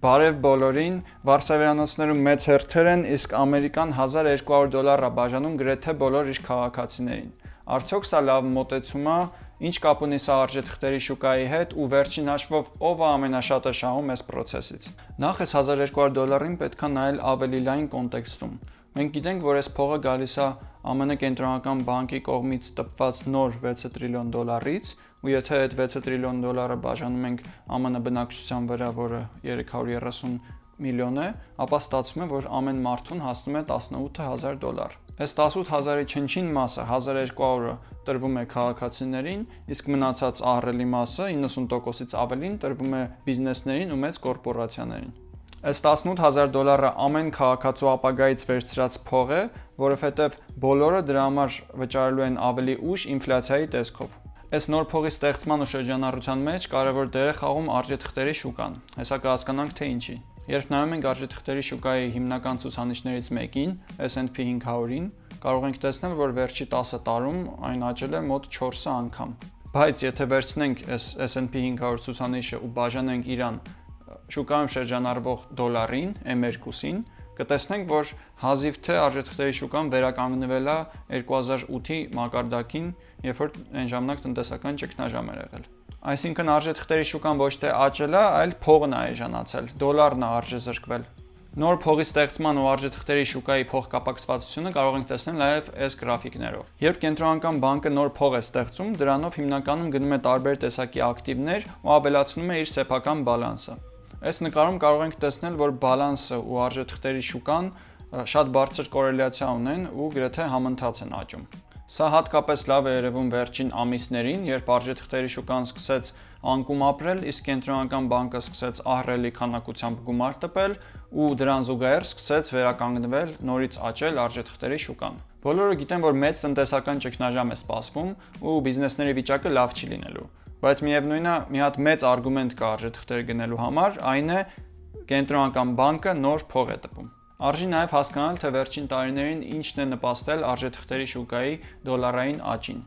Բարև բոլորին, Վարշավյանոցներում մեծ հերթեր են, իսկ Ամերիկան 1200 դոլար է բաժանում գրեթե բոլոր իր քաղաքացիներին։ Արդյոք սա լավ մոտեցում է, ինչ կապ ունի սա արժեթղթերի շուկայի հետ ու վերջին հաշվով ով է ամենաշատը շահում այս process-ից։ Նախ այս 1200 դոլարին պետքա նայել ավելի լայն կոնտեքստում։ Մենք գիտենք, որ այս փողը գալիս է ԱՄՆ կենտրոնական բանկի կողմից տպված նոր 6 տրիլիոն դոլարից, ու եթե այդ 6 տրիլիոն դոլարը բաժանում ենք ԱՄՆ բնակչության վրա, որը 330 միլիոն է, ապա ստացվում է, որ ամեն մարդուն հասնում է 18000 դոլար։ Այս 18000-ի չնչին մասը 1200-ը տրվում է քաղաքացիներին, իսկ մնացած ահռելի մասը 90%-ից ավելին տրվում է բիզնեսներին ու մեծ կորպորացիաներին։ Այս 18000 դոլարը ամեն քաղաքացու ապագայից վերցրած փող է, որովհետև բոլորը դրա համար վճարելու են ավելի ուշ ինֆլյացիայի տեսքով։ Այս նոր փողի ստեղծման ու շրջանառության մեջ կարևոր դեր է խաղում արժեթղթերի շուկան։ Հեսա կհասկանանք թե ինչի։ Երբ նայում ենք արժեթղթերի շուկայի հիմնական ցուցանիշներից մեկին, S&P 500-ին, կարող ենք տեսնել, որ վերջի 10 տարում այն աճել է մոտ 4 անգամ։ Բայց եթե վերցնենք այս S&P 500 ցուցանիշը ու բաժանենք իրան շուկայում շրջանառվող դոլարին, M2-ին, կտեսնենք, որ հազիվ թե արժեթղթերի շուկան վերականգնվել է 2008-ի մակարդակին, երբ որ այն ժամանակ տնտեսական ճգնաժամ էր եղել։ Այսինքն արժեթղթերի շուկան ոչ թե աճել է, այլ փողն է էժանացել, դոլարն է արժեզրկվել։ Նոր փողի ստեղծման ու արժեթղթերի շուկայի փոխկապակցվածությունը կարող ենք տեսնել նաև այս գրաֆիկներով։ Երբ կենտրոնական բանկը նոր փող է ստեղծում, դրանով հիմնականում գնում է տարբեր տեսակի ակտիվներ ու ավելացնում է իր սեփական բալանսը։ Այս նկարում կարող ենք տեսնել, որ բալանսը ու արժեթղթերի շուկան շատ բարձր կորելյացիա ունեն ու գրեթե համընթաց են աճում։ Սա հատկապես լավ է երևում վերջին ամիսներին, երբ արժեթղթերի շուկան սկսեց անկում ապրել, իսկ կենտրոնական բանկը սկսեց ահռելի քանակությամբ գումար տպել ու դրան զուգահեռ սկսեց վերականգնվել, նորից աճել արժեթղթերի շուկան։ Բոլորը գիտեն, որ մեծ տնտեսական ճգնաժամ է սպասվում ու բիզնեսների վիճակը լավ չի լինելու բայց միևնույնն է մի հատ մեծ արգումենտ կա արժեթղթերը գնելու համար, այն է կենտրոնական բանկը նոր փող է տպում։ Արժի նաև հասկանալ, թե վերջին տարիներին ինչն է նպաստել արժեթղթերի շուկայի դոլարային աճին։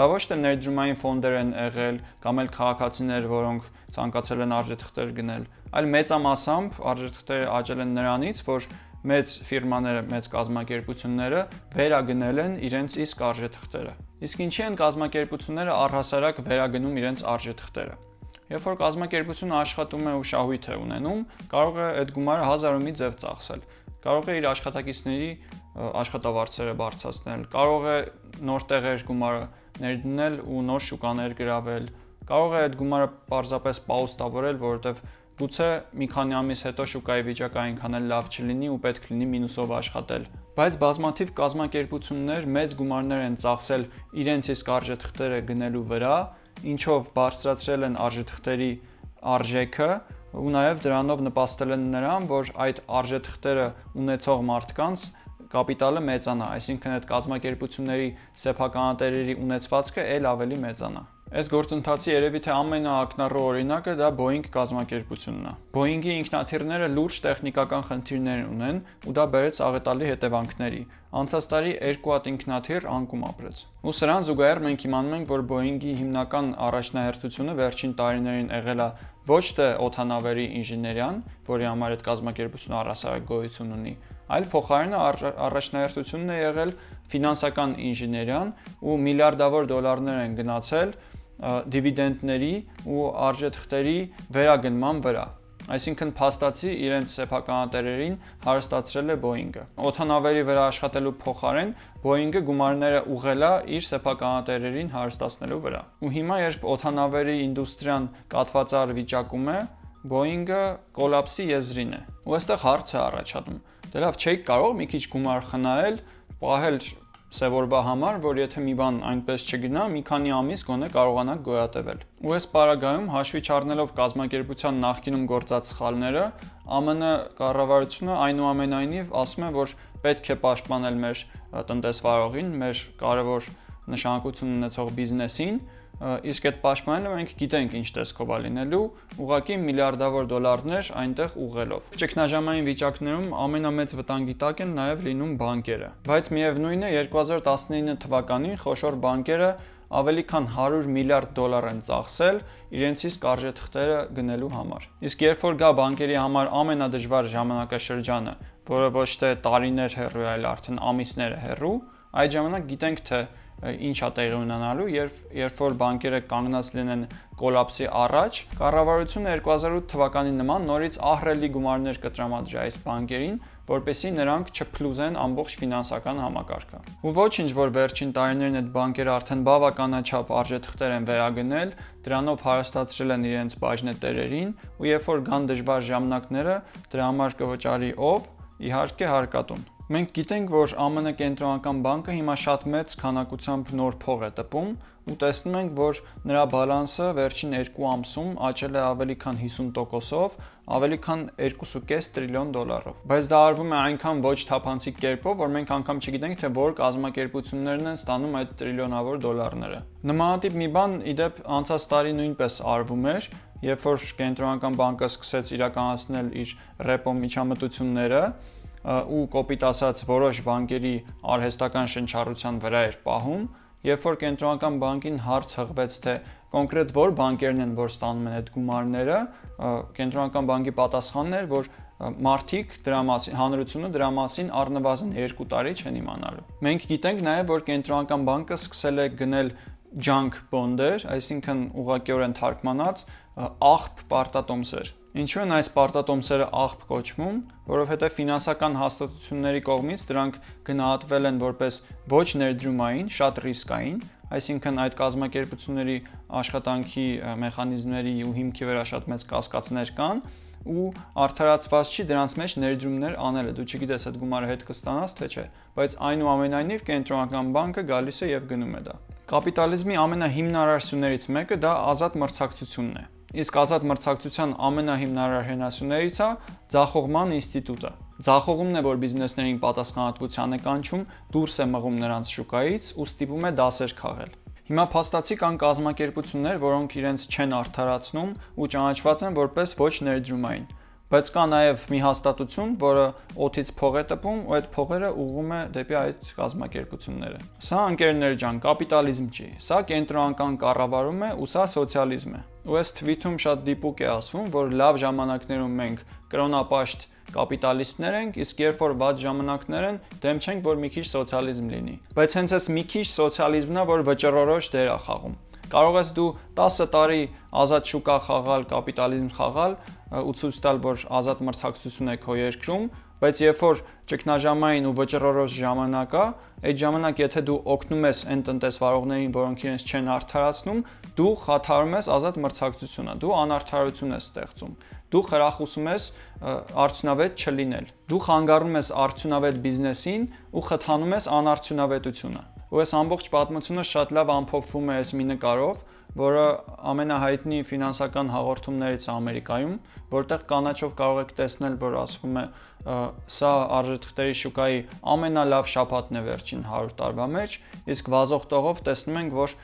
Դա ոչ թե ներդրումային ֆոնդեր են եղել կամ էլ քաղաքացիներ, որոնք ցանկացել են արժեթղթեր գնել, այլ մեծամասամբ արժեթղթերը աճել են նրանից, որ մեծ ֆիրմաները, մեծ կազմակերպությունները վերագնել են իրենց իսկ արժեթղթերը։ Իսկ ինչի են կազմակերպությունները առհասարակ վերագնում իրենց արժեթղթերը։ Երբ որ կազմակերպությունը աշխատում է ու շահույթ է ունենում, կարող է այդ գումարը հազար ու մի ձև ծախսել։ Կարող է իր աշխատակիցների աշխատավարձերը բարձրացնել, կարող է նոր տեղեր գումարը ներդնել ու նոր շուկաներ գրավել, կարող է այդ գումարը պարզապես պաուստավորել, որովհետև Գուցե մի քանի ամիս հետո շուկայի վիճակը այնքան էլ լավ չլինի ու պետք լինի մինուսով աշխատել։ Բայց բազմաթիվ կազմակերպություններ մեծ գումարներ են ծախսել իրենց իսկ արժեթղթերը գնելու վրա, ինչով բարձրացրել են արժեթղթերի արժեքը ու նաև դրանով նպաստել են նրան, որ այդ արժեթղթերը ունեցող մարդկանց կապիտալը մեծանա, այսինքն այդ կազմակերպությունների սեփականատերերի ունեցվածքը ել ավելի մեծանա։ Այս գործընթացի երևի թե ամենաակնառու օրինակը դա Boeing կազմակերպությունն է։ Boeing-ի ինքնաթիռները լուրջ տեխնիկական խնդիրներ ունեն ու դա բերեց աղետալի հետևանքների։ Անցած տարի երկու հատ ինքնաթիռ անկում ապրեց։ Ու սրան զուգահեռ մենք իմանում ենք, որ Boeing-ի հիմնական առաջնահերթությունը վերջին տարիներին եղել է ոչ թե օթանավերի ինժեներիան, որի համար այդ կազմակերպությունը առասարակ գոյություն ունի, այլ փոխարենը առաջնահերթությունն է եղել ֆինանսական ինժեներիան ու միլիարդավոր դոլարներ են գնացել դիվիդենդների ու արժեթղթերի վերագնման վրա։ Այսինքն փաստացի իրենց սեփականատերերին հարստացրել է Boeing-ը։ Օթանավերի վրա աշխատելու փոխարեն Boeing-ը գումարները ուղղել է իր սեփականատերերին հարստացնելու վրա։ Ու հիմա երբ օթանավերի ինդուստրիան կատվածար վիճակում է, Boeing-ը կոլապսի եզրին է։ Ու այստեղ հարց է առաջանում. դե լավ, չէի կարող մի քիչ գումար խնայել, պահել սևորվա համար, որ եթե մի բան այնպես չգնա, մի քանի ամիս գոնե կարողանանք գոյատևել։ Ու այս պարագայում հաշվի չառնելով կազմակերպության նախկինում գործած սխալները, ԱՄՆ կառավարությունը այնուամենայնիվ ասում է, որ պետք է պաշտպանել մեր տնտեսվարողին, մեր կարևոր նշանակություն ունեցող բիզնեսին, իսկ այդ պաշտպանելը մենք գիտենք ինչ տեսքով է լինելու, ուղղակի միլիարդավոր դոլարներ այնտեղ ուղղելով։ Ճգնաժամային վիճակներում ամենամեծ վտանգի տակ են նաև լինում բանկերը։ Բայց միևնույն է 2019 թվականին խոշոր բանկերը ավելի քան 100 միլիարդ դոլար են ծախսել իրենց իսկ արժեթղթերը գնելու համար։ Իսկ երբ որ գա բանկերի համար ամենադժվար ժամանակաշրջանը, որը ոչ թե տարիներ հեռու այլ արդեն ամիսներ հեռու, այդ ժամանակ գիտենք թե ինչա տեղի ունենալու, երբ երբ որ բանկերը կանգնած լինեն կոլապսի առաջ, կառավարությունը 2008 թվականի նման նորից ահռելի գումարներ կտրամադրի այս բանկերին, որպեսզի նրանք չփլուզեն ամբողջ ֆինանսական համակարգը։ Ու ոչինչ, որ վերջին տարիներին այդ բանկերը արդեն բավականաչափ արժեթղթեր են վերագնել, դրանով հարստացրել են իրենց բաժնետերերին, ու երբ որ կան դժվար ժամանակները, դրա համար կվճարի ով, իհարկե հարկատուն։ Մենք գիտենք, որ ԱՄՆ կենտրոնական բանկը հիմա շատ մեծ քանակությամբ նոր փող է տպում ու տեսնում ենք, որ նրա բալանսը վերջին 2 ամսում աճել է ավելի քան 50%-ով, ավելի քան 2.5 տրիլիոն դոլարով։ Բայց դա արվում է այնքան ոչ թափանցիկ կերպով, որ մենք անգամ չգիտենք, թե որ կազմակերպություններն են ստանում այդ տրիլիոնավոր դոլարները։ Նմանատիպ մի բան իդեպ անցած տարի նույնպես արվում էր, երբ որ կենտրոնական բանկը սկսեց իրականացնել իր ռեպո միջամտությունները, ու կոպիտ ասած որոշ բանկերի արհեստական շնչառության վրա էր պահում, երբ որ կենտրոնական բանկին հարց հղվեց, թե կոնկրետ որ բանկերն են, որ ստանում են այդ գումարները, կենտրոնական բանկի պատասխանն էր, որ մարդիկ դրա մասին հանրությունը դրա մասին առնվազն 2 տարի չեն իմանալու։ Մենք գիտենք նաև, որ կենտրոնական բանկը սկսել է գնել junk bond-եր, այսինքն ուղղակիորեն թարգմանած աղբ պարտատոմսեր Ինչու են այս պարտատոմսերը աղբ կոչվում, որովհետև ֆինանսական հաստատությունների կողմից դրանք գնահատվել են որպես ոչ ներդրումային, շատ ռիսկային, այսինքն այդ կազմակերպությունների աշխատանքի մեխանիզմների ու հիմքի վրա շատ մեծ կասկածներ կան ու արդարացված չի դրանց մեջ ներդրումներ անելը։ Դու չգիտես այդ գումարը հետ կստանաս թե չէ, բայց այնուամենայնիվ կենտրոնական բանկը գալիս է եւ գնում է դա։ Կապիտալիզմի ամենահիմնարար սյուներից մեկը դա ազատ մրցակցությունն է Իսկ ազատ մրցակցության ամենահիմնարար հենասյուներից է ձախողման ինստիտուտը։ Ձախողումն է, որ բիզնեսներին պատասխանատվության է կանչում, դուրս է մղում նրանց շուկայից ու ստիպում է դասեր քաղել։ Հիմա փաստացի կան կազմակերպություններ, որոնք իրենց չեն արդարացնում ու ճանաչված են որպես ոչ ներդրումային բայց կա նաև մի հաստատություն, որը օթից փող է տպում ու այդ փողերը ուղղում է դեպի այդ կազմակերպությունները։ Սա ընկերներ ջան, կապիտալիզմ չի։ Սա կենտրոնական կառավարում է ու սա սոցիալիզմ է։ Ու այս թվիթում շատ դիպուկ է ասվում, որ լավ ժամանակներում մենք կրոնապաշտ կապիտալիստներ ենք, իսկ երբ որ բաց ժամանակներ են, դեմ չենք, որ մի քիչ սոցիալիզմ լինի։ Բայց հենց այս մի քիչ սոցիալիզմն է, որ վճռորոշ դեր է խաղում։ Կարող ես դու 10 տարի ազատ շուկա խաղալ, կապիտալիզմ խաղալ ու ցույց տալ, որ ազատ մրցակցություն է քո երկրում, բայց երբ որ ճգնաժամային ու վճռորոշ ժամանակ է, այդ ժամանակ եթե դու օգնում ես այն տնտեսվարողներին, որոնք իրենց չեն արդարացնում, դու խաթարում ես ազատ մրցակցությունը, դու անարդարություն ես ստեղծում։ Դու խրախուսում ես արդյունավետ չլինել։ Դու խանգարում ես արդյունավետ բիզնեսին ու խթանում ես անարդյունավետությունը։ Ու այս ամբողջ պատմությունը շատ լավ ամփոփվում է այս մի նկարով, որը ամենահայտնի ֆինանսական հաղորդումներից է Ամերիկայում, որտեղ կանաչով կարող եք տեսնել, որ ասվում է սա արժեթղթերի շուկայի ամենալավ շաբաթն է վերջին 100 տարվա մեջ, իսկ վազող տողով տեսնում ենք, որ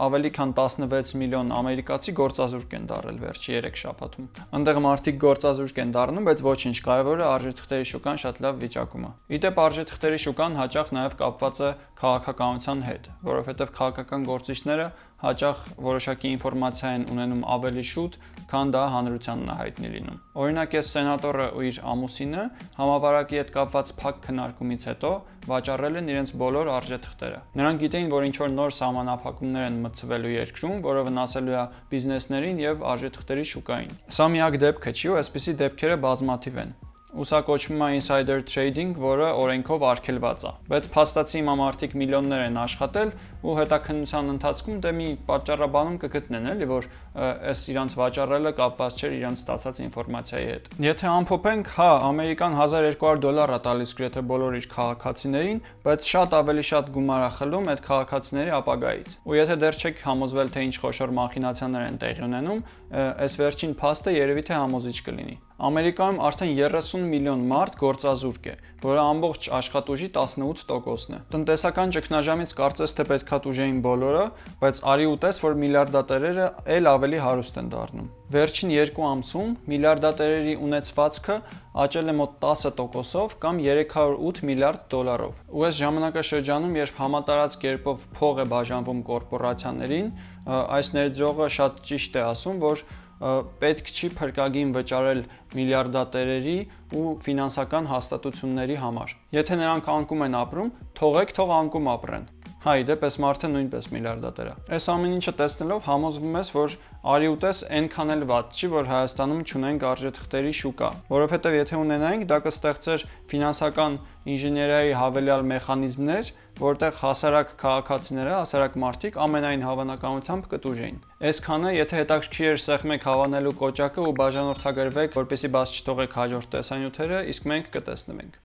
ավելի քան 16 միլիոն ամերիկացի գործազուրկ են դարել վերջի 3 շաբաթում։ Այնտեղ մարդիկ գործազուրկ են դառնում, բայց ոչինչ, կարևորը արժեթղթերի շուկան շատ լավ վիճակում է։ Իդեպ արժեթղթերի շուկան հաճախ նաև կապված է քաղաքականության հետ, որովհետև քաղաքական գործիչները հաճախ որոշակի ինֆորմացիա են ունենում ավելի շուտ, քան դա հանրությանն է հայտնի լինում։ Օրինակ, այս սենատորը ու իր ամուսինը համավարակի հետ կապված փակ քննարկումից հետո վաճառել են իրենց բոլոր արժեթղթերը։ Նրանք գիտեին, որ ինչ որ նոր սահմանափակումներ են մտցվելու երկրում, որը վնասելու է բիզնեսներին եւ արժեթղթերի շուկային։ Սա միակ դեպքը չի ու այսպիսի դեպքերը բազմաթիվ են սա կոչվում է insider trading, որը օրենքով արգելված է։ Բայց փաստացի հիմա մարդիկ միլիոններ են աշխատել ու հետաքննության ընթացքում դե մի պատճառաբանում կգտնեն էլի, որ այս իրանց վաճառելը կապված չէր իրանց ստացած ինֆորմացիայի հետ։ Եթե ամփոփենք, հա, Ամերիկան 1200 դոլար է տալիս գրեթե բոլոր իր քաղաքացիներին, բայց շատ ավելի շատ գումար է խլում այդ քաղաքացիների ապագայից։ Ու եթե դեռ չեք համոզվել, թե ինչ խոշոր մախինացիաներ են տեղի ունենում, այս վերջին փաստը երևի թե համոզիչ կլինի։ Ամերիկայում արդեն 30 միլիոն մարդ գործազուրկ է, որը ամբողջ աշխատուժի 18%-ն է։ Տնտեսական ճգնաժամից կարծես թե պետքա տուժեին բոլորը, բայց արի ու տես, որ միլիարդատերերը ել ավելի հարուստ են դառնում։ Վերջին 2 ամսում միլիարդատերերի ունեցվածքը աճել է մոտ 10%-ով կամ 308 միլիարդ դոլարով։ այս ժամանակաշրջանում, երբ համատարած կերպով փող է բաժանվում կորպորացիաներին, այս ներդրողը շատ ճիշտ է ասում, որ պետք չի փրկագին վճարել միլիարդատերերի ու ֆինանսական հաստատությունների համար։ Եթե նրանք անկում են ապրում, թողեք թող անկում ապրեն։ Հա, իդեպ այս մարդը նույնպես միլիարդատեր է։ Այս ամեն ինչը տեսնելով համոզվում ես, որ արի ու տես այնքան էլ ված չի, որ Հայաստանում չունենք արժեթղթերի շուկա, որովհետև եթե ունենայինք, դա կստեղծեր ֆինանսական ինժեներիայի հավելյալ մեխանիզմներ, որտեղ հասարակ քաղաքացիները, հասարակ մարդիկ ամենայն հավանականությամբ կտուժեին։ Այսքանը, եթե հետաքրքիր էր սեղմեք հավանելու կոճակը ու բաժանորդագրվեք, որպեսի բաց չթողեք հաջորդ տեսանյութերը, իսկ մենք կտեսնվենք։